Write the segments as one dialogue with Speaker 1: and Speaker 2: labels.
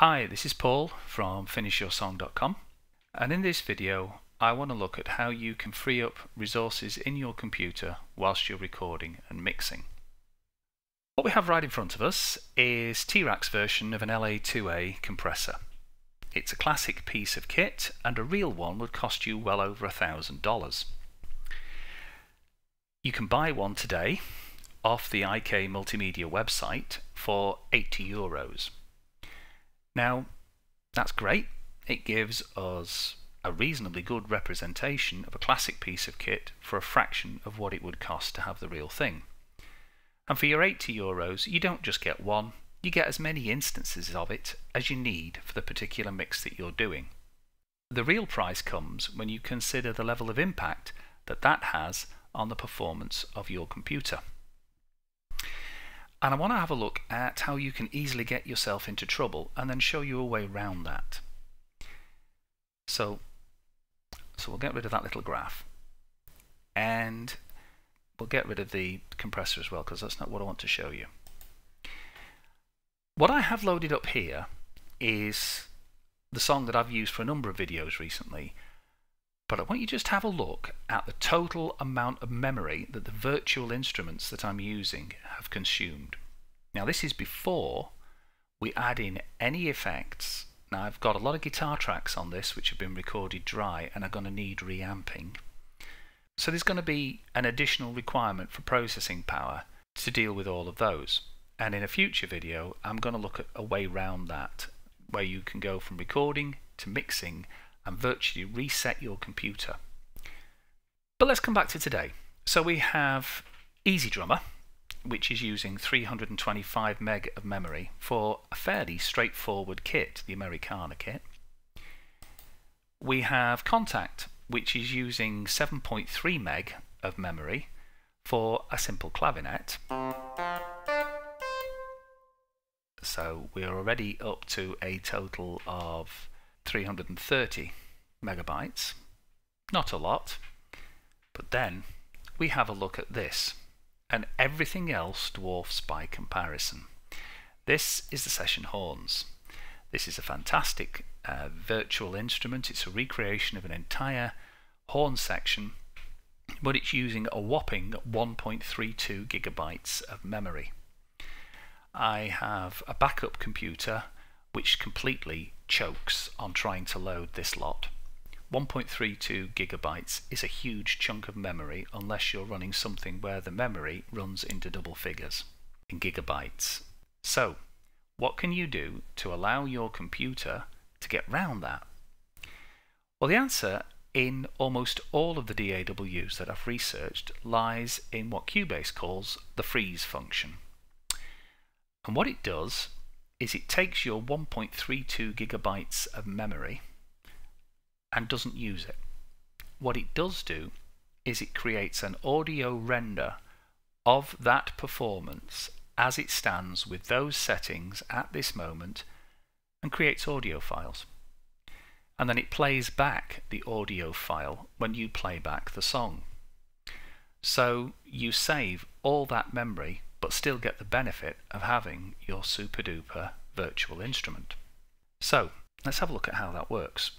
Speaker 1: Hi, this is Paul from finishyoursong.com and in this video I want to look at how you can free up resources in your computer whilst you're recording and mixing. What we have right in front of us is T-RackS version of an LA2A compressor. It's a classic piece of kit and a real one would cost you well over a thousand dollars. You can buy one today off the IK Multimedia website for 80 euros. Now, that's great. It gives us a reasonably good representation of a classic piece of kit for a fraction of what it would cost to have the real thing. And for your 80 euros, you don't just get one, you get as many instances of it as you need for the particular mix that you're doing. The real price comes when you consider the level of impact that that has on the performance of your computer. And I want to have a look at how you can easily get yourself into trouble and then show you a way around that. So, so we'll get rid of that little graph. And we'll get rid of the compressor as well because that's not what I want to show you. What I have loaded up here is the song that I've used for a number of videos recently but I want you just have a look at the total amount of memory that the virtual instruments that I'm using have consumed. Now this is before we add in any effects. Now I've got a lot of guitar tracks on this which have been recorded dry and are going to need reamping. So there's going to be an additional requirement for processing power to deal with all of those. And in a future video I'm going to look at a way round that where you can go from recording to mixing and virtually reset your computer. But let's come back to today. So we have EZdrummer, which is using 325 meg of memory for a fairly straightforward kit, the Americana kit. We have Kontakt, which is using 7.3 meg of memory for a simple clavinet. So we're already up to a total of 330 megabytes. Not a lot. But then we have a look at this, and everything else dwarfs by comparison. This is the Session Horns. This is a fantastic uh, virtual instrument. It's a recreation of an entire horn section, but it's using a whopping 1.32 gigabytes of memory. I have a backup computer which completely chokes on trying to load this lot. 1.32 gigabytes is a huge chunk of memory unless you're running something where the memory runs into double figures in gigabytes. So, what can you do to allow your computer to get round that? Well, the answer in almost all of the DAWs that I've researched lies in what Cubase calls the freeze function. And what it does is it takes your 1.32 gigabytes of memory and doesn't use it. What it does do is it creates an audio render of that performance as it stands with those settings at this moment and creates audio files. And then it plays back the audio file when you play back the song. So you save all that memory but still get the benefit of having your super duper virtual instrument. So let's have a look at how that works.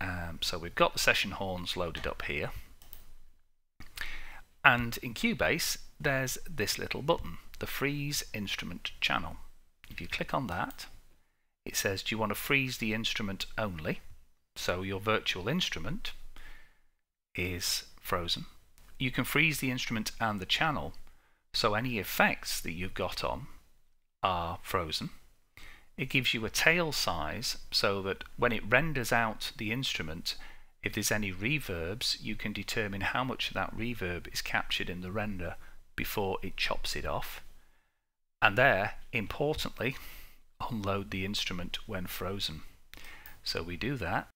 Speaker 1: Um, so we've got the session horns loaded up here and in Cubase there's this little button, the freeze instrument channel. If you click on that it says do you want to freeze the instrument only so your virtual instrument is frozen. You can freeze the instrument and the channel so any effects that you've got on are frozen. It gives you a tail size so that when it renders out the instrument, if there's any reverbs, you can determine how much of that reverb is captured in the render before it chops it off. And there, importantly, unload the instrument when frozen. So we do that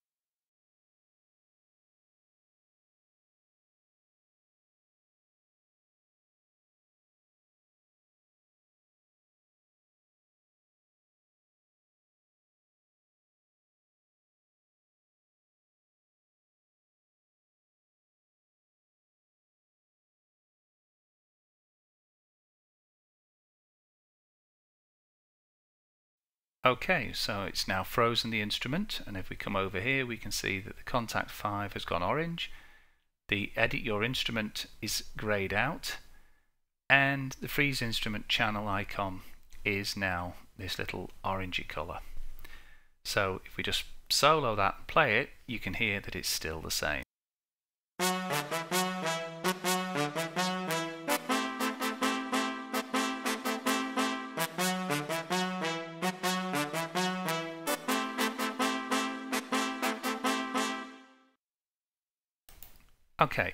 Speaker 1: Okay, so it's now frozen the instrument and if we come over here we can see that the Kontakt 5 has gone orange, the edit your instrument is greyed out and the freeze instrument channel icon is now this little orangey colour. So if we just solo that and play it, you can hear that it's still the same. Okay,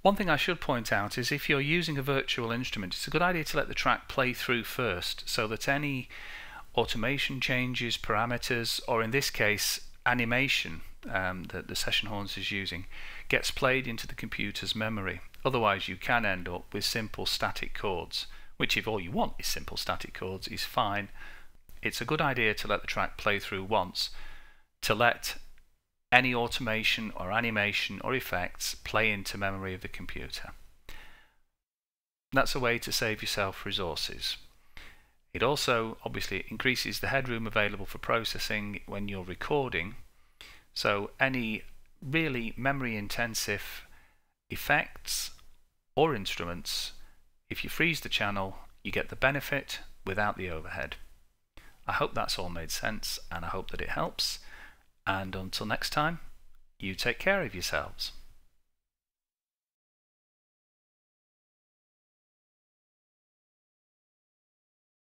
Speaker 1: one thing I should point out is if you're using a virtual instrument, it's a good idea to let the track play through first so that any automation changes, parameters, or in this case, animation um, that the session horns is using gets played into the computer's memory. Otherwise you can end up with simple static chords, which if all you want is simple static chords is fine. It's a good idea to let the track play through once to let any automation or animation or effects play into memory of the computer. That's a way to save yourself resources. It also obviously increases the headroom available for processing when you're recording. So any really memory intensive effects or instruments, if you freeze the channel, you get the benefit without the overhead. I hope that's all made sense and I hope that it helps. And until next time, you take care of yourselves.